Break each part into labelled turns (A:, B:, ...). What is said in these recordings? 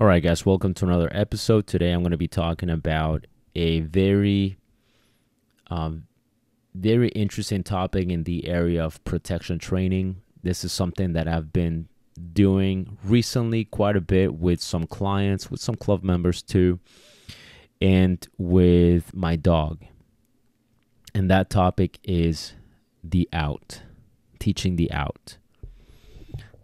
A: All right, guys, welcome to another episode. Today I'm going to be talking about a very, um, very interesting topic in the area of protection training. This is something that I've been doing recently quite a bit with some clients, with some club members too, and with my dog. And that topic is the out, teaching the out.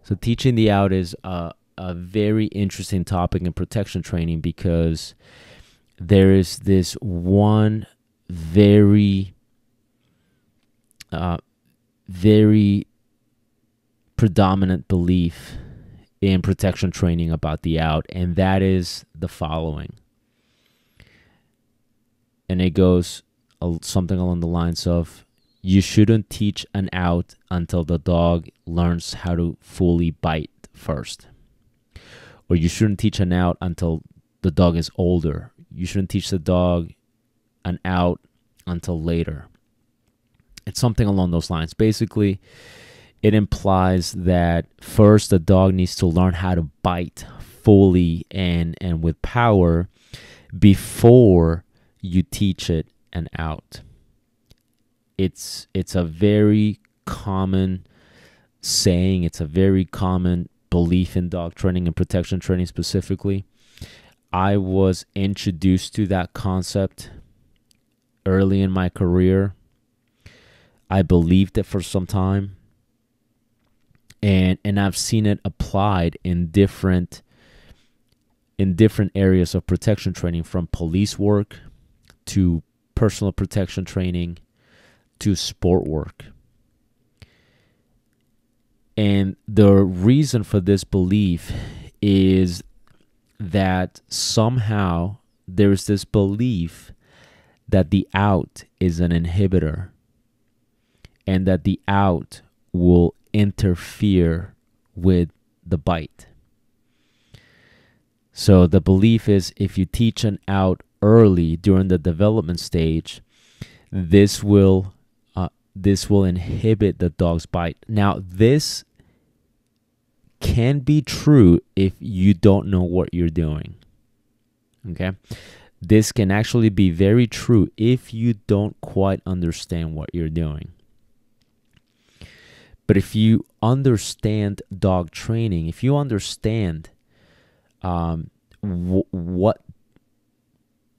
A: So, teaching the out is a, a very interesting topic in protection training because there is this one very, uh, very predominant belief in protection training about the out, and that is the following. And it goes something along the lines of you shouldn't teach an out until the dog learns how to fully bite first. Or you shouldn't teach an out until the dog is older. You shouldn't teach the dog an out until later. It's something along those lines. Basically, it implies that first the dog needs to learn how to bite fully and and with power before you teach it an out. It's it's a very common saying, it's a very common belief in dog training and protection training specifically. I was introduced to that concept early in my career. I believed it for some time and and I've seen it applied in different in different areas of protection training from police work to personal protection training to sport work. And the reason for this belief is that somehow there's this belief that the out is an inhibitor and that the out will interfere with the bite. So the belief is if you teach an out early during the development stage, this will uh, this will inhibit the dog's bite. Now this can be true if you don't know what you're doing. Okay? This can actually be very true if you don't quite understand what you're doing. But if you understand dog training, if you understand um, w- what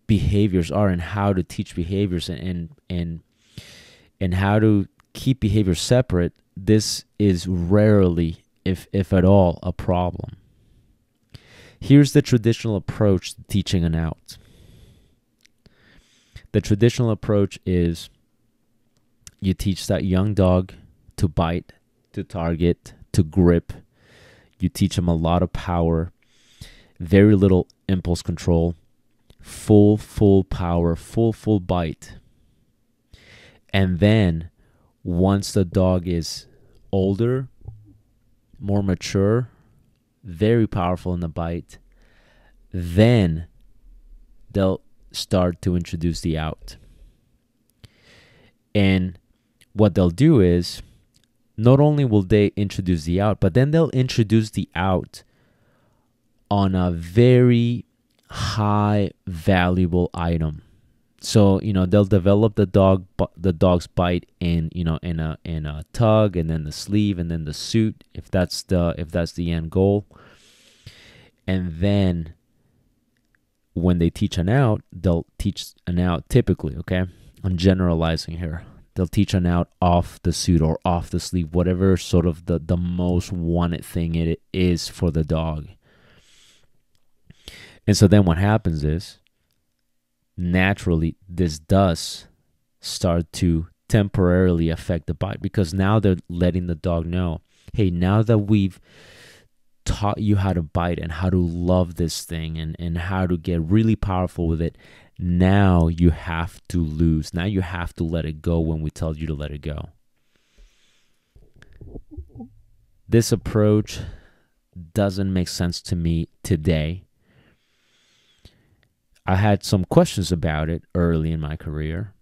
A: behaviors are and how to teach behaviors and, and and and how to keep behaviors separate, this is rarely, if if at all, a problem. Here's the traditional approach to teaching an out. The traditional approach is you teach that young dog to bite to target, to grip. You teach them a lot of power, very little impulse control, full, full power, full, full bite. And then once the dog is older, more mature, very powerful in the bite, then they'll start to introduce the out. And what they'll do is not only will they introduce the out, but then they'll introduce the out on a very high valuable item. So you know they'll develop the dog the dog's bite in you know in a in a tug and then the sleeve and then the suit if that's the if that's the end goal. And then when they teach an out, they'll teach an out typically. Okay, I'm generalizing here they'll teach an out off the suit or off the sleeve, whatever sort of the, the most wanted thing it is for the dog. And so then what happens is naturally this does start to temporarily affect the bite because now they're letting the dog know, hey, now that we've taught you how to bite and how to love this thing and, and how to get really powerful with it, now you have to lose. Now you have to let it go when we tell you to let it go. This approach doesn't make sense to me today. I had some questions about it early in my career.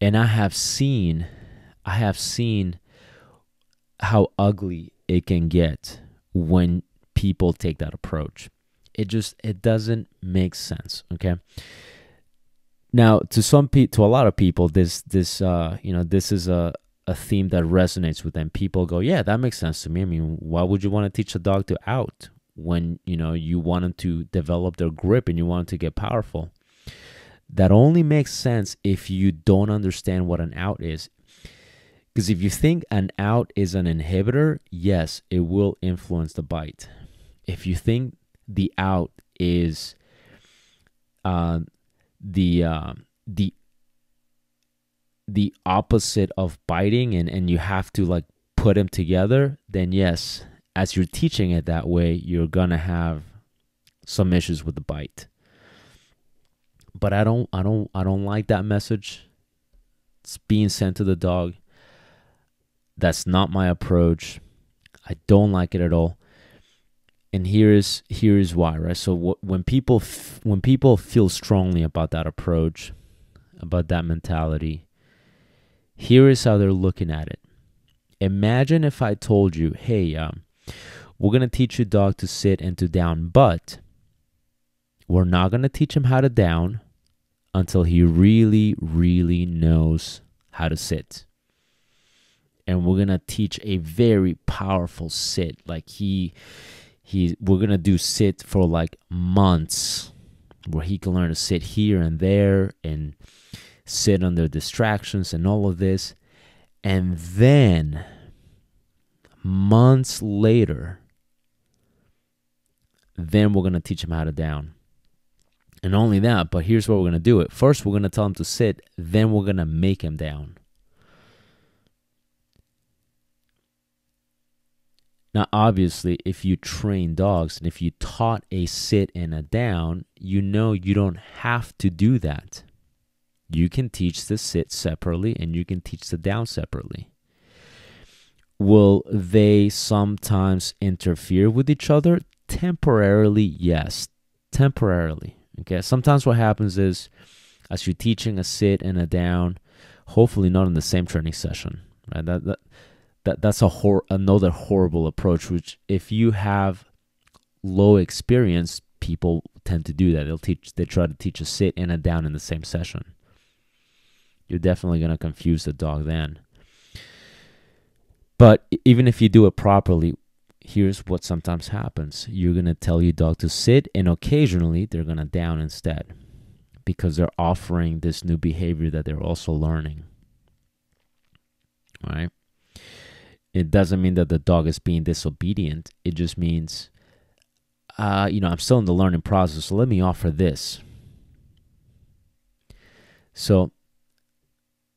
A: And I have seen I have seen how ugly it can get when people take that approach. It just it doesn't make sense. Okay. Now, to some people, to a lot of people, this this uh you know this is a a theme that resonates with them. People go, yeah, that makes sense to me. I mean, why would you want to teach a dog to out when you know you want them to develop their grip and you want them to get powerful? That only makes sense if you don't understand what an out is. Because if you think an out is an inhibitor, yes, it will influence the bite. If you think the out is uh, the uh, the the opposite of biting and and you have to like put them together then yes as you're teaching it that way you're gonna have some issues with the bite. But i don't i don't i don't like that message. It's being sent to the dog. That's not my approach. I don't like it at all. And here's here's why right? So when people when people feel strongly about that approach about that mentality here is how they're looking at it. Imagine if i told you hey um, we're going to teach your dog to sit and to down but we're not going to teach him how to down until he really really knows how to sit. And we're going to teach a very powerful sit like he he we're gonna do sit for like months where he can learn to sit here and there and sit under distractions and all of this. And then months later then we're going to teach him how to down and only that but here's what we're going to do it first we're going to tell him to sit then we're going to make him down Now, obviously, if you train dogs and if you taught a sit and a down, you know you don't have to do that. You can teach the sit separately and you can teach the down separately. Will they sometimes interfere with each other? Temporarily, yes. Temporarily. Okay. Sometimes what happens is as you're teaching a sit and a down, hopefully not in the same training session. Right? That, that that that's a hor- another horrible approach which if you have low experience people tend to do that they'll teach they try to teach a sit and a down in the same session you're definitely going to confuse the dog then but even if you do it properly here's what sometimes happens you're going to tell your dog to sit and occasionally they're going to down instead because they're offering this new behavior that they're also learning all right it doesn't mean that the dog is being disobedient. It just means, uh, you know, I'm still in the learning process, so let me offer this. So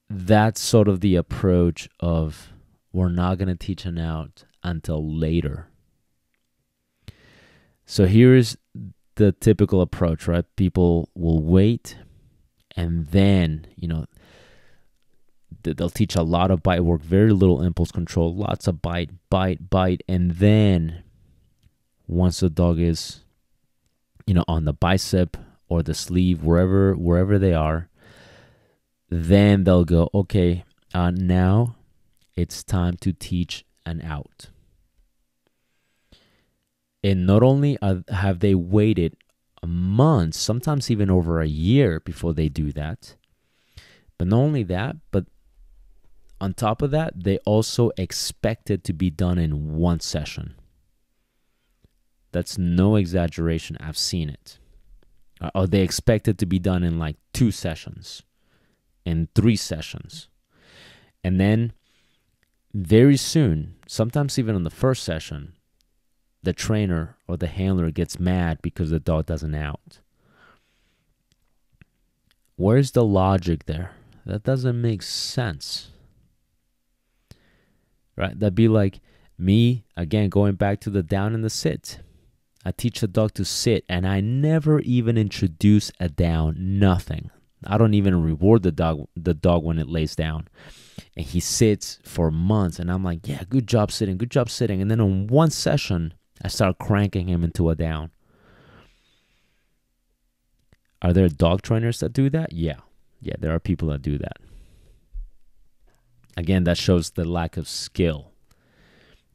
A: that's sort of the approach of we're not going to teach an out until later. So here's the typical approach, right? People will wait and then, you know, they'll teach a lot of bite work, very little impulse control, lots of bite, bite, bite, and then once the dog is, you know, on the bicep or the sleeve, wherever wherever they are, then they'll go, okay, uh, now it's time to teach an out. And not only have they waited months, sometimes even over a year before they do that, but not only that, but on top of that, they also expect it to be done in one session. That's no exaggeration. I've seen it. Uh, or they expect it to be done in like two sessions, in three sessions. And then very soon, sometimes even in the first session, the trainer or the handler gets mad because the dog doesn't out. Where's the logic there? That doesn't make sense right? That'd be like me, again, going back to the down and the sit. I teach the dog to sit and I never even introduce a down, nothing. I don't even reward the dog the dog when it lays down. And he sits for months and I'm like, "Yeah, good job sitting. Good job sitting." And then in one session, I start cranking him into a down. Are there dog trainers that do that? Yeah. Yeah, there are people that do that. Again, that shows the lack of skill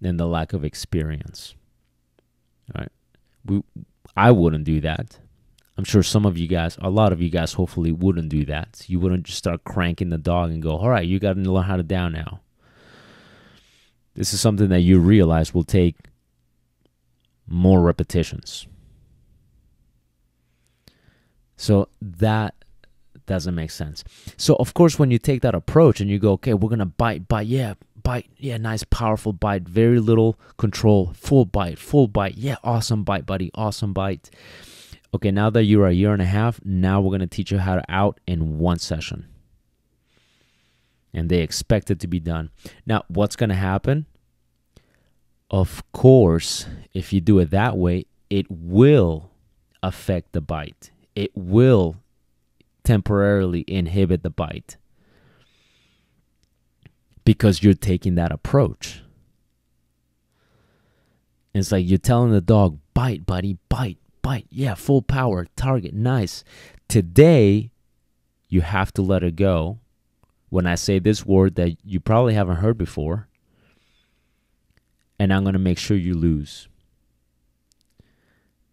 A: and the lack of experience. All right. We I wouldn't do that. I'm sure some of you guys, a lot of you guys hopefully wouldn't do that. You wouldn't just start cranking the dog and go, "All right, you got to learn how to down now." This is something that you realize will take more repetitions. So that doesn't make sense. So of course when you take that approach and you go, okay, we're gonna bite, bite, yeah, bite, yeah, nice, powerful bite, very little control, full bite, full bite, yeah, awesome bite, buddy, awesome bite. Okay, now that you're a year and a half, now we're gonna teach you how to out in one session. And they expect it to be done. Now, what's gonna happen? Of course, if you do it that way, it will affect the bite. It will temporarily inhibit the bite because you're taking that approach. It's like you're telling the dog, bite, buddy, bite, bite. Yeah, full power, target, nice. Today, you have to let it go. When I say this word that you probably haven't heard before, and I'm going to make sure you lose.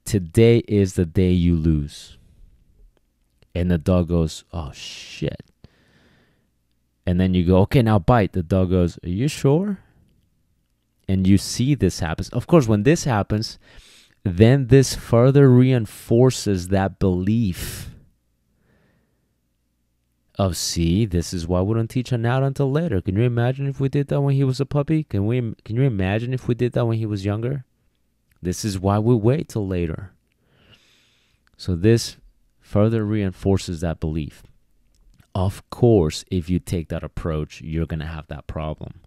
A: Today is the day you lose. And the dog goes, Oh shit. And then you go, Okay, now bite. The dog goes, Are you sure? And you see this happens. Of course, when this happens, then this further reinforces that belief of see this is why we don't teach him out until later. Can you imagine if we did that when he was a puppy? Can we can you imagine if we did that when he was younger? This is why we wait till later. So this further reinforces that belief. Of course if you take that approach you're going to have that problem.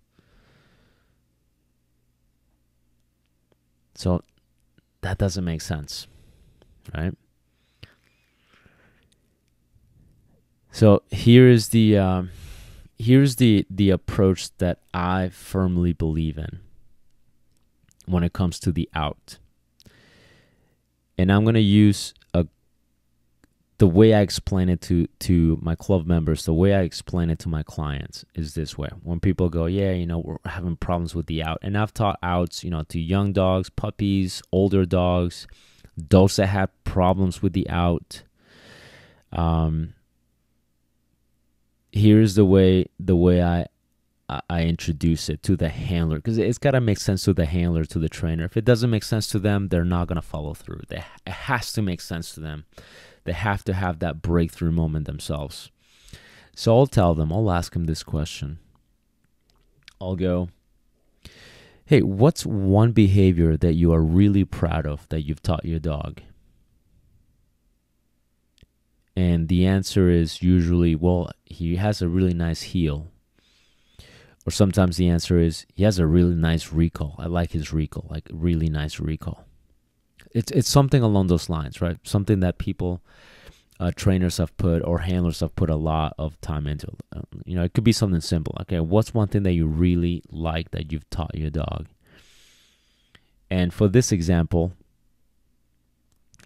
A: So that doesn't make sense right So here is the um, here's the the approach that I firmly believe in when it comes to the out. And I'm gonna use the way I explain it to to my club members, the way I explain it to my clients is this way. When people go, yeah, you know, we're having problems with the out, and I've taught outs, you know, to young dogs, puppies, older dogs, dogs that have problems with the out. Um, here's the way the way I I introduce it to the handler because it's got to make sense to the handler to the trainer. If it doesn't make sense to them, they're not gonna follow through. They, it has to make sense to them. They have to have that breakthrough moment themselves. So I'll tell them. I'll ask them this question. I'll go. Hey, what's one behavior that you are really proud of that you've taught your dog? And the answer is usually, well, he has a really nice heel. Or sometimes the answer is, he has a really nice recall. I like his recall, like really nice recall. It's it's something along those lines, right? Something that people, uh, trainers have put or handlers have put a lot of time into. Uh, you know, it could be something simple. Okay, what's one thing that you really like that you've taught your dog? And for this example,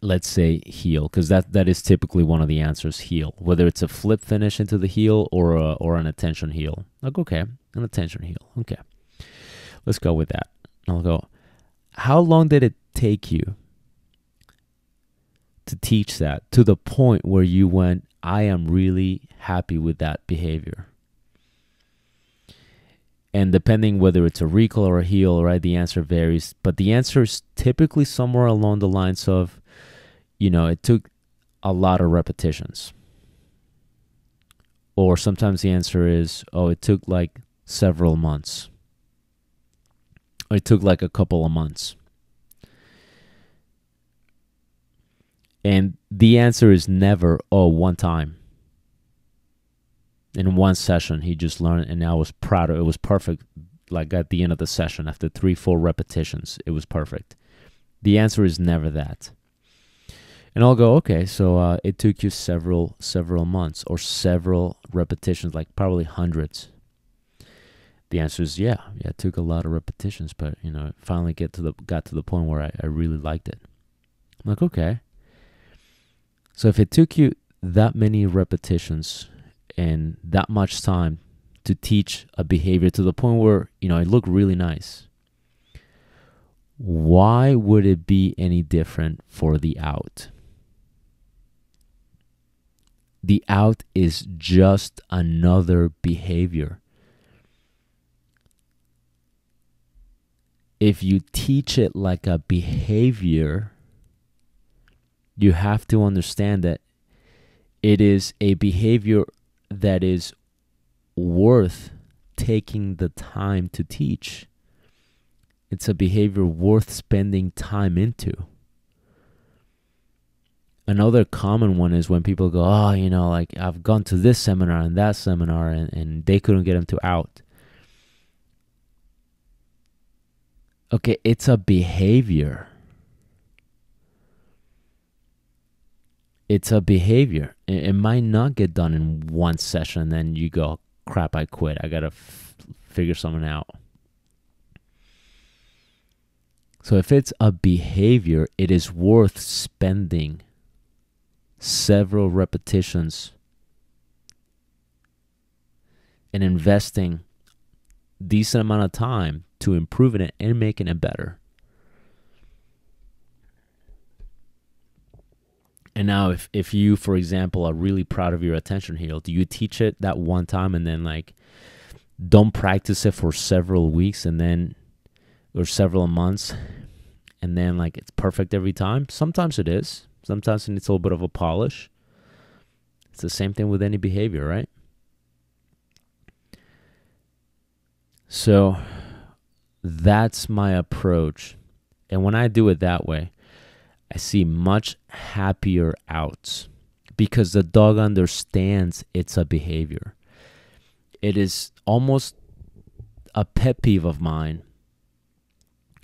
A: let's say heel because that that is typically one of the answers heel whether it's a flip finish into the heel or a, or an attention heel like okay an attention heel okay let's go with that i'll go how long did it take you to teach that to the point where you went i am really happy with that behavior and depending whether it's a recall or a heel right the answer varies but the answer is typically somewhere along the lines of you know, it took a lot of repetitions. Or sometimes the answer is, oh, it took like several months. Or it took like a couple of months. And the answer is never, oh, one time. In one session, he just learned, and I was proud of it. was perfect. Like at the end of the session, after three, four repetitions, it was perfect. The answer is never that. And I'll go, okay, so uh, it took you several several months or several repetitions, like probably hundreds. The answer is yeah, yeah. It took a lot of repetitions, but you know, finally get to the got to the point where I, I really liked it. I'm like, okay. So if it took you that many repetitions and that much time to teach a behavior to the point where you know it looked really nice, why would it be any different for the out? The out is just another behavior. If you teach it like a behavior, you have to understand that it is a behavior that is worth taking the time to teach. It's a behavior worth spending time into. Another common one is when people go, Oh, you know, like I've gone to this seminar and that seminar, and, and they couldn't get them to out. Okay, it's a behavior. It's a behavior. It, it might not get done in one session, and then you go, crap, I quit. I got to f- figure something out. So if it's a behavior, it is worth spending several repetitions and investing decent amount of time to improving it and making it better. And now if if you for example are really proud of your attention heel, do you teach it that one time and then like don't practice it for several weeks and then or several months and then like it's perfect every time? Sometimes it is. Sometimes it needs a little bit of a polish. It's the same thing with any behavior, right? So that's my approach. And when I do it that way, I see much happier outs because the dog understands it's a behavior. It is almost a pet peeve of mine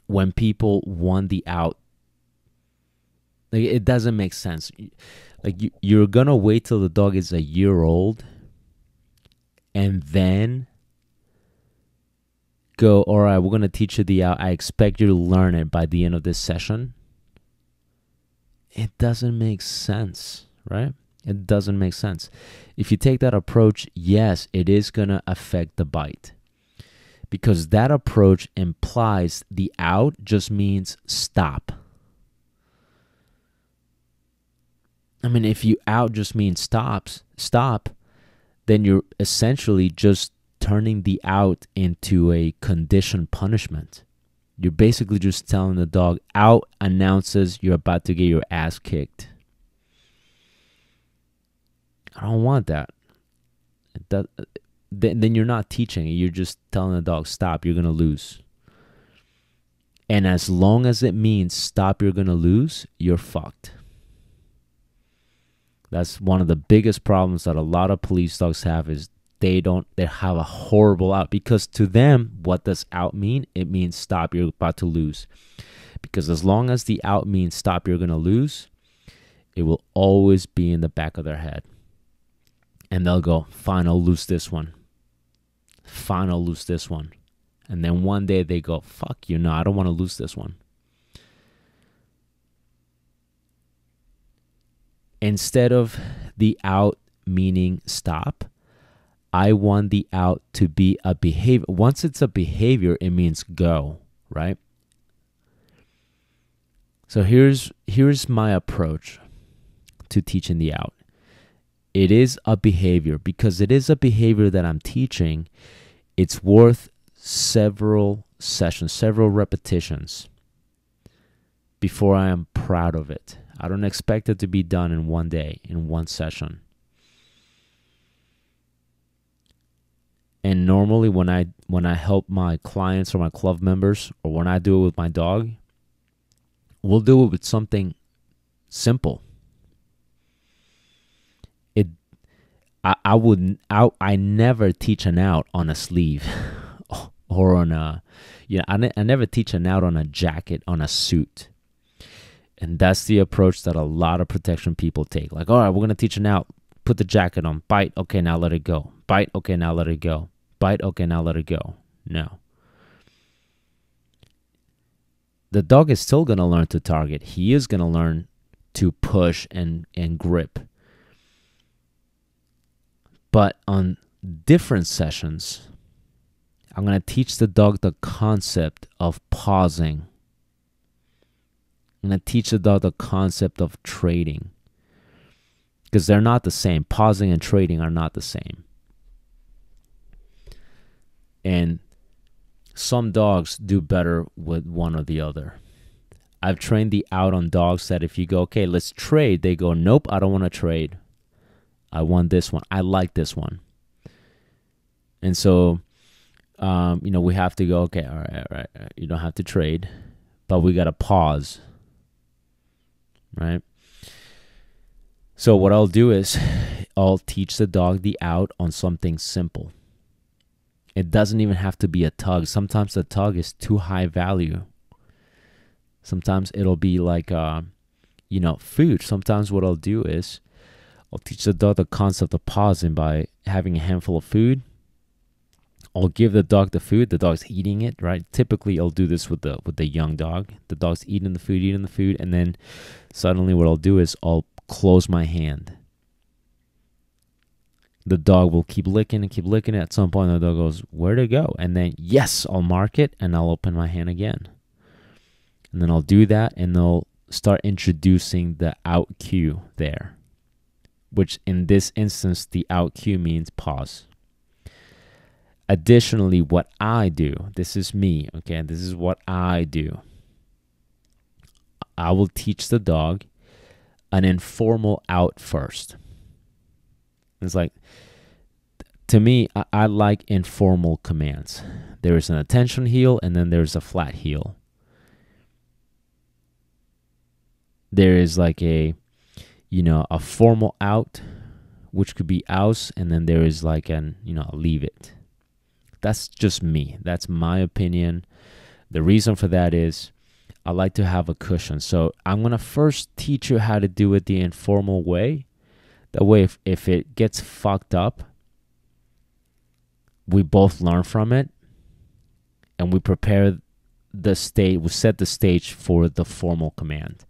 A: when people want the out. Like it doesn't make sense. Like you, you're gonna wait till the dog is a year old, and then go. All right, we're gonna teach you the out. I expect you to learn it by the end of this session it doesn't make sense, right? It doesn't make sense. If you take that approach, yes, it is going to affect the bite. Because that approach implies the out just means stop. I mean, if you out just means stops, stop, then you're essentially just turning the out into a conditioned punishment. You're basically just telling the dog out announces you're about to get your ass kicked. I don't want that. That uh, then, then you're not teaching. You're just telling the dog stop. You're gonna lose. And as long as it means stop, you're gonna lose. You're fucked. That's one of the biggest problems that a lot of police dogs have is they don't they have a horrible out because to them what does out mean? It means stop you're about to lose. Because as long as the out means stop you're going to lose it will always be in the back of their head. And they'll go fine i'll lose this one. Fine i'll lose this one. And then one day they go fuck you no i don't want to lose this one. Instead of the out meaning stop I want the out to be a behavior. Once it's a behavior, it means go, right? So here's here's my approach to teaching the out. It is a behavior because it is a behavior that I'm teaching. It's worth several sessions, several repetitions before I am proud of it. I don't expect it to be done in one day, in one session. And normally when I when I help my clients or my club members or when I do it with my dog, we'll do it with something simple. It I, I would I, I never teach an out on a sleeve or on a you know, I, ne- I never teach an out on a jacket on a suit. And that's the approach that a lot of protection people take. Like, all right, we're gonna teach an out. Put the jacket on. Bite. Okay, now let it go. Bite. Okay, now let it go bite, okay, now let it go. No. The dog is still going to learn to target. He is going to learn to push and, and grip. But on different sessions, I'm going to teach the dog the concept of pausing I'm going to teach the dog the concept of trading because they're not the same. Pausing and trading are not the same. And some dogs do better with one or the other. I've trained the out on dogs that if you go, okay, let's trade, they go, nope, I don't want to trade. I want this one. I like this one. And so, um, you know, we have to go, okay, all right, all right, all right. you don't have to trade, but we got to pause, right? So, what I'll do is I'll teach the dog the out on something simple. It doesn't even have to be a tug. Sometimes the tug is too high value. Sometimes it'll be like, uh, you know, food. Sometimes what I'll do is I'll teach the dog the concept of pausing by having a handful of food. I'll give the dog the food. The dog's eating it, right? Typically, I'll do this with the with the young dog. The dog's eating the food, eating the food, and then suddenly, what I'll do is I'll close my hand the dog will keep licking and keep licking. At some point, the dog goes, Where'd it go? And then, yes, I'll mark it and I'll open my hand again. And then I'll do that and they'll start introducing the out cue there, which in this instance, the out cue means pause. Additionally, what I do, this is me, okay? This is what I do. I will teach the dog an informal out first. It's like, to me, I, I like informal commands. There is an attention heel and then there's a flat heel. There is like a, you know, a formal out, which could be aus, and then there is like an, you know, leave it. That's just me. That's my opinion. The reason for that is I like to have a cushion. So I'm going to first teach you how to do it the informal way that way, if, if it gets fucked up, we both learn from it and we prepare the state, we set the stage for the formal command.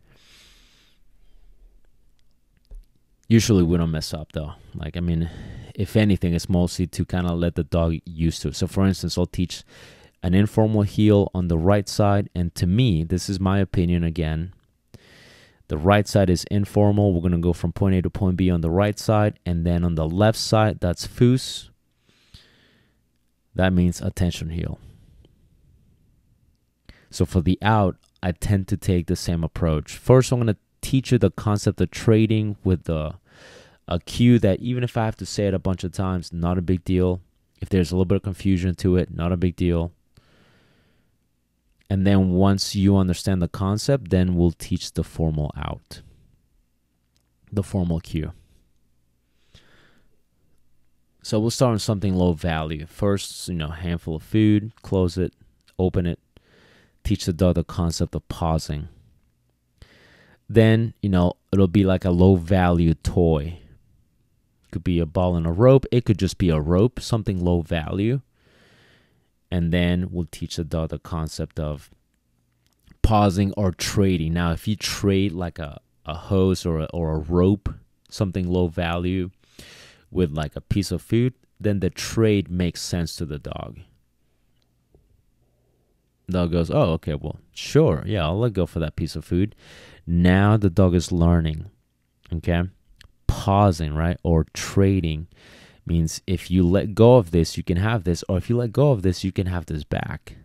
A: Usually we don't mess up though. Like, I mean, if anything, it's mostly to kind of let the dog used to it. So, for instance, I'll teach an informal heel on the right side. And to me, this is my opinion again. The right side is informal. We're going to go from point A to point B on the right side. And then on the left side, that's Fuss. That means attention heel. So for the out, I tend to take the same approach. First, I'm going to teach you the concept of trading with the a cue that even if I have to say it a bunch of times, not a big deal. If there's a little bit of confusion to it, not a big deal. And then once you understand the concept, then we'll teach the formal out, the formal cue. So we'll start on something low value. First, you know, handful of food, close it, open it, teach the dog the concept of pausing. Then, you know, it'll be like a low value toy. It could be a ball and a rope. It could just be a rope, something low value and then we'll teach the dog the concept of pausing or trading. Now, if you trade like a, a hose or a, or a rope, something low value, with like a piece of food, then the trade makes sense to the dog. dog goes, Oh, okay, well, sure. Yeah, I'll let go for that piece of food. Now the dog is learning, okay? Pausing, right? Or trading means if you let go of this, you can have this, or if you let go of this, you can have this back.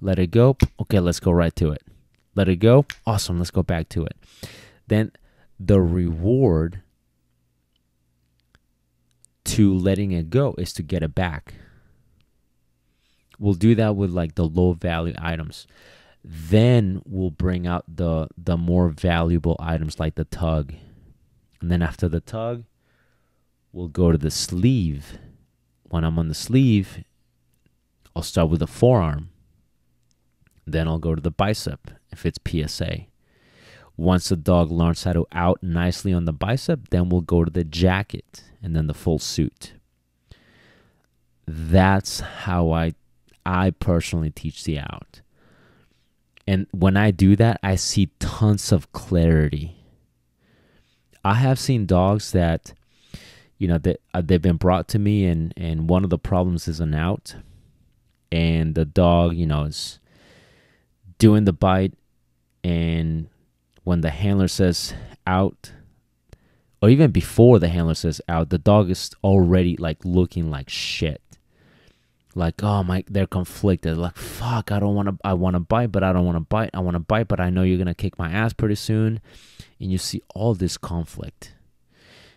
A: Let it go. Okay, let's go right to it. Let it go. Awesome. Let's go back to it. Then the reward to letting it go is to get it back. We'll do that with like the low value items. Then we'll bring out the the more valuable items like the tug. And then after the tug, we'll go to the sleeve. When I'm on the sleeve, I'll start with the forearm. Then I'll go to the bicep if it's PSA. Once the dog learns how to out nicely on the bicep, then we'll go to the jacket and then the full suit. That's how I I personally teach the out. And when I do that, I see tons of clarity. I have seen dogs that you know that uh, they've been brought to me and and one of the problems is an out. And the dog you know is doing the bite. And when the handler says out or even before the handler says out the dog is already like looking like shit. Like oh my they're conflicted. Like fuck i don't want to i want to bite but i don't want to bite. I want to bite but i know you're gonna kick my ass pretty soon. And you see all this conflict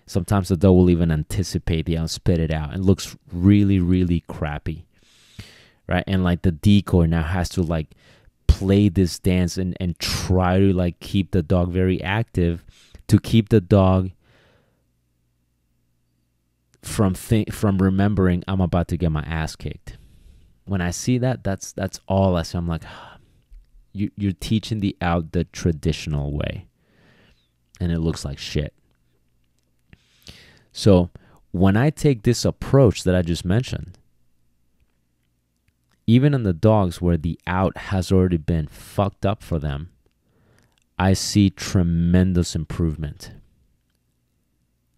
A: sometimes the dog will even anticipate the out spit it out and looks really really crappy right and like the decoy now has to like play this dance and and try to like keep the dog very active to keep the dog from think from remembering I'm about to get my ass kicked. When I see that, that's that's all I see. I'm like, you you're teaching the out the traditional way, and it looks like shit. So when I take this approach that I just mentioned, even in the dogs where the out has already been fucked up for them, I see tremendous improvement.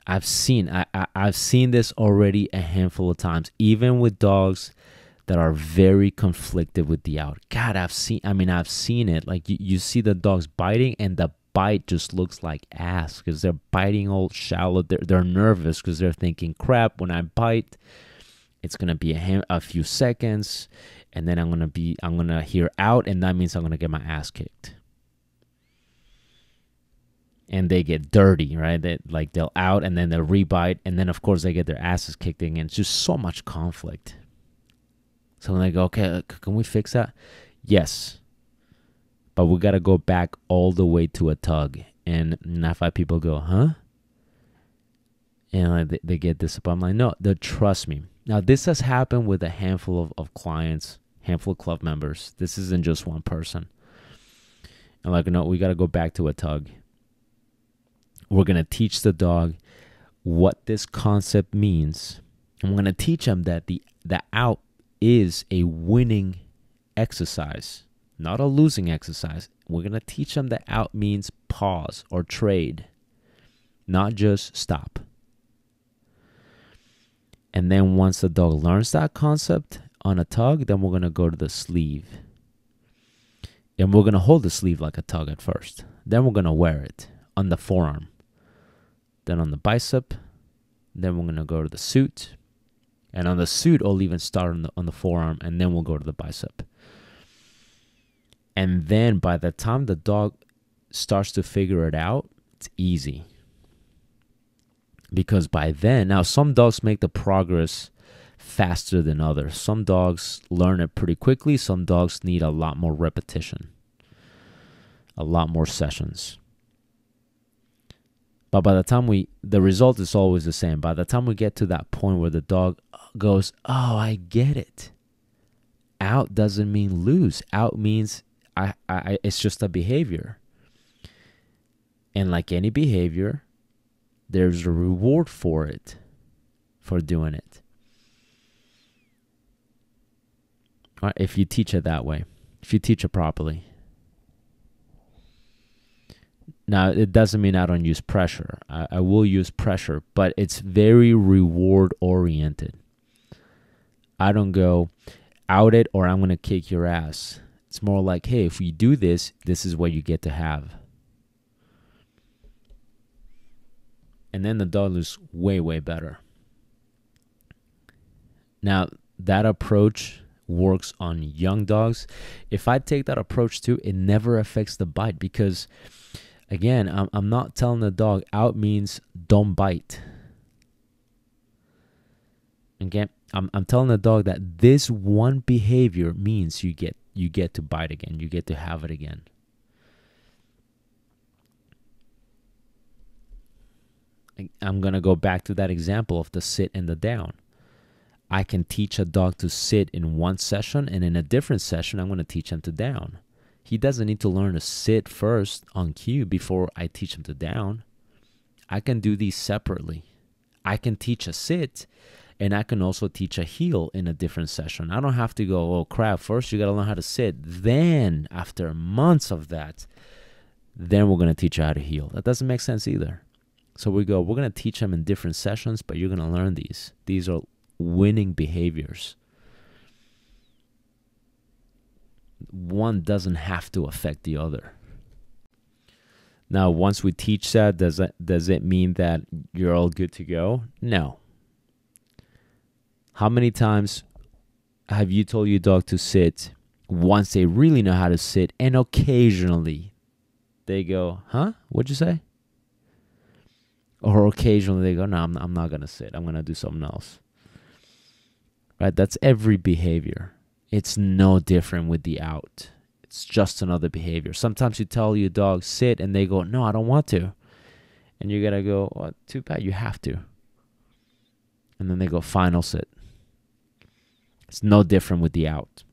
A: I've seen I, I I've seen this already a handful of times, even with dogs that are very conflicted with the out. God, I've seen I mean I've seen it. Like you, you see the dogs biting and the bite just looks like ass because they're biting all shallow. They're they're nervous because they're thinking, crap, when I bite, it's gonna be a, a few seconds, and then I'm gonna be I'm gonna hear out, and that means I'm gonna get my ass kicked and they get dirty, right? They like they'll out and then they'll rebite, and then of course they get their asses kicked in. And it's just so much conflict. So when they go, okay, uh, can we fix that? Yes, but we gotta go back all the way to a tug, and not five people go, huh? And like, they, they get disappointed. I'm like, no, they trust me. Now this has happened with a handful of, of clients, handful of club members. This isn't just one person. And like, no, we gotta go back to a tug we're going to teach the dog what this concept means. And we're going to teach them that the, the out is a winning exercise, not a losing exercise. We're going to teach them that out means pause or trade, not just stop. And then once the dog learns that concept on a tug, then we're going to go to the sleeve. And we're going to hold the sleeve like a tug at first. Then we're going to wear it on the forearm then on the bicep, then we're gonna go to the suit, and on the suit I'll even start on the on the forearm, and then we'll go to the bicep. And then by the time the dog starts to figure it out, it's easy. Because by then, now some dogs make the progress faster than others. Some dogs learn it pretty quickly, some dogs need a lot more repetition, a lot more sessions. But by the time we, the result is always the same. By the time we get to that point where the dog goes, Oh, I get it. Out doesn't mean lose. Out means I, I, it's just a behavior. And like any behavior, there's a reward for it, for doing it. Right, if you teach it that way, if you teach it properly. Now, it doesn't mean I don't use pressure. I, I will use pressure, but it's very reward oriented. I don't go out it or I'm going to kick your ass. It's more like, hey, if we do this, this is what you get to have. And then the dog looks way, way better. Now, that approach works on young dogs. If I take that approach too, it never affects the bite because Again, I'm, I'm not telling the dog out means don't bite. Again, I'm, I'm telling the dog that this one behavior means you get you get to bite again. You get to have it again. I'm going to go back to that example of the sit and the down. I can teach a dog to sit in one session, and in a different session, I'm going to teach him to down. He doesn't need to learn to sit first on cue before I teach him to down. I can do these separately. I can teach a sit and I can also teach a heel in a different session. I don't have to go, oh crap, first you got to learn how to sit. Then, after months of that, then we're to teach you how to heel. That doesn't make sense either. So we go, we're to teach them in different sessions, but you're to learn these. These are winning behaviors. one doesn't have to affect the other. Now, once we teach that, does that does it mean that you're all good to go? No. How many times have you told your dog to sit once they really know how to sit and occasionally they go, "Huh? What'd you say?" Or occasionally they go, "No, I'm I'm not going to sit. I'm going to do something else." Right? That's every behavior. It's no different with the out. It's just another behavior. Sometimes you tell your dog sit and they go, "No, I don't want to." And you're going to go, well, "Too bad, you have to." And then they go, "Final sit." It's no different with the out.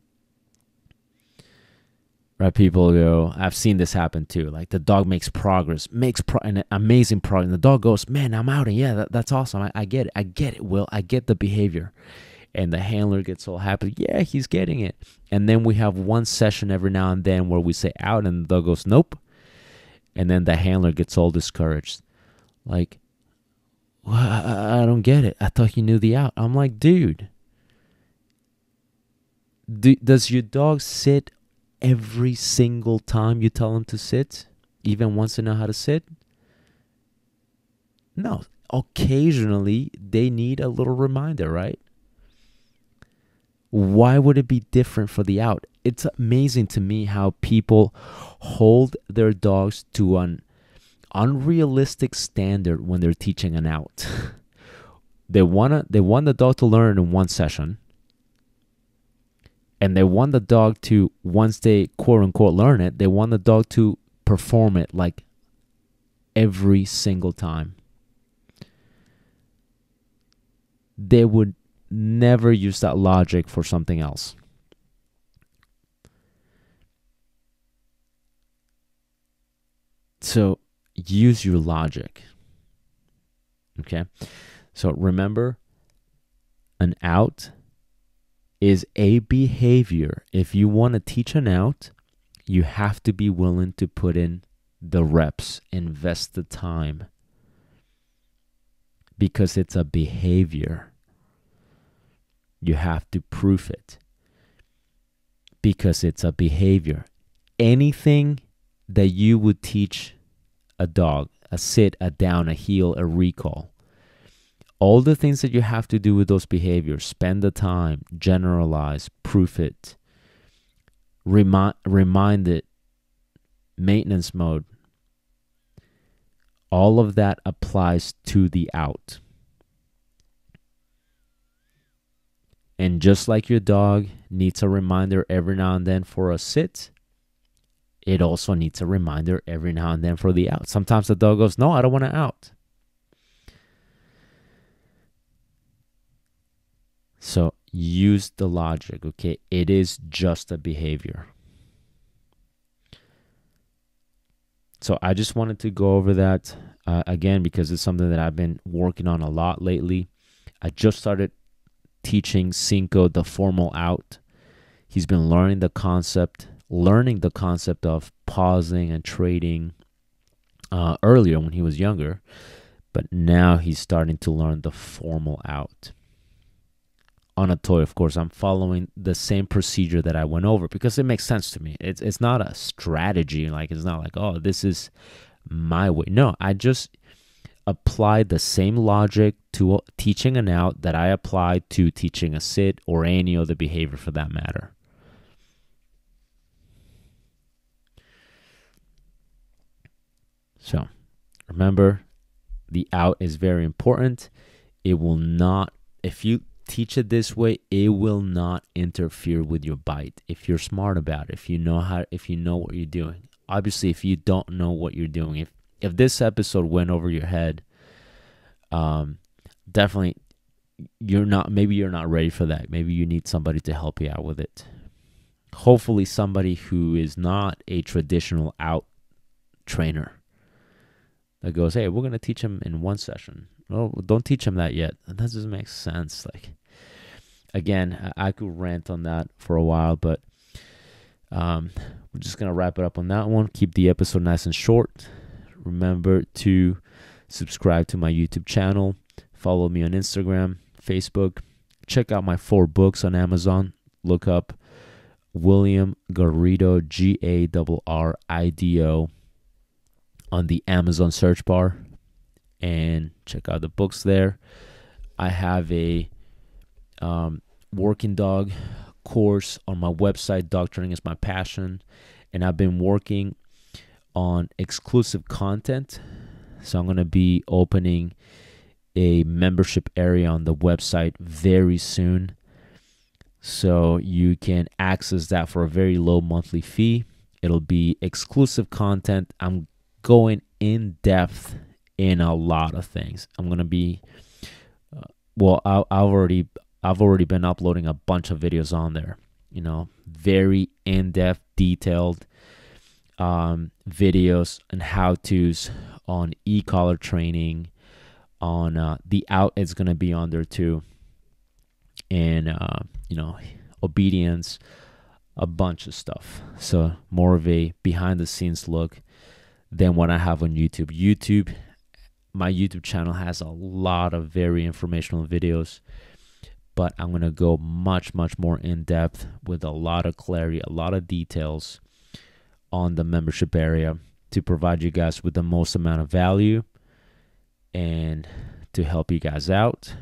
A: Right? People go, I've seen this happen too. Like the dog makes progress, makes pro- an amazing progress. And the dog goes, Man, I'm out. And yeah, that, that's awesome. I, I get it. I get it, Will. I get the behavior and the handler gets all happy. Yeah, he's getting it. And then we have one session every now and then where we say out, and the dog goes, nope. And then the handler gets all discouraged. Like, well, I, I don't get it. I thought you knew the out. I'm like, dude, do, does your dog sit every single time you tell him to sit, even once they know how to sit? No. Occasionally, they need a little reminder, right? Why would it be different for the out? It's amazing to me how people hold their dogs to an unrealistic standard when they're teaching an out. they wanna they want the dog to learn in one session. And they want the dog to once they quote unquote learn it, they want the dog to perform it like every single time. They would never use that logic for something else. So use your logic. Okay. So remember, an out is a behavior. If you want to teach an out, you have to be willing to put in the reps, invest the time, because it's a behavior you have to prove it because it's a behavior. Anything that you would teach a dog, a sit, a down, a heel, a recall, all the things that you have to do with those behaviors, spend the time, generalize, proof it, remind, remind it, maintenance mode, all of that applies to the out. And just like your dog needs a reminder every now and then for a sit, it also needs a reminder every now and then for the out. Sometimes the dog goes, No, I don't want to out. So use the logic, okay? It is just a behavior. So I just wanted to go over that uh, again because it's something that I've been working on a lot lately. I just started teaching Cinco the formal out. He's been learning the concept, learning the concept of pausing and trading uh, earlier when he was younger, but now he's starting to learn the formal out. On a toy, of course, I'm following the same procedure that I went over because it makes sense to me. It's it's not a strategy, like it's not like oh this is my way. No, I just apply the same logic to teaching an out that I apply to teaching a sit or any other behavior for that matter. So remember, the out is very important. It will not, if you teach it this way, it will not interfere with your bite. If you're smart about it, if you know how, if you know what you're doing. Obviously, if you don't know what you're doing, if if this episode went over your head, um, definitely you're not maybe you're not ready for that. Maybe you need somebody to help you out with it. Hopefully somebody who is not a traditional out trainer that goes, "Hey, we're going to teach him in one session." Oh, don't teach him that yet. That doesn't make sense. Like again, I could rant on that for a while, but um, we're just gonna wrap it up on that one. Keep the episode nice and short. Remember to subscribe to my YouTube channel, follow me on Instagram, Facebook, check out my four books on Amazon. Look up William Garrido, G A R R I D O, on the Amazon search bar and check out the books there. I have a um, working dog course on my website. Dog training is my passion, and I've been working on exclusive content. So I'm going to be opening a membership area on the website very soon. So you can access that for a very low monthly fee. It'll be exclusive content. I'm going in depth in a lot of things. I'm to be uh, well I, I've already I've already been uploading a bunch of videos on there. You know, very in-depth, detailed um, videos and how-tos on e-collar training. On uh, the out, it's gonna be on there too, and uh, you know, obedience, a bunch of stuff. So more of a behind-the-scenes look than what I have on YouTube. YouTube, my YouTube channel has a lot of very informational videos but I'm going to go much, much more in depth with a lot of clarity, a lot of details on the membership area to provide you guys with the most amount of value and to help you guys out.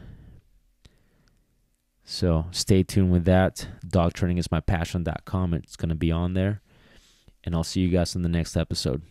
A: So stay tuned with that. Dog training is my passion.com. It's going to be on there. And I'll see you guys in the next episode.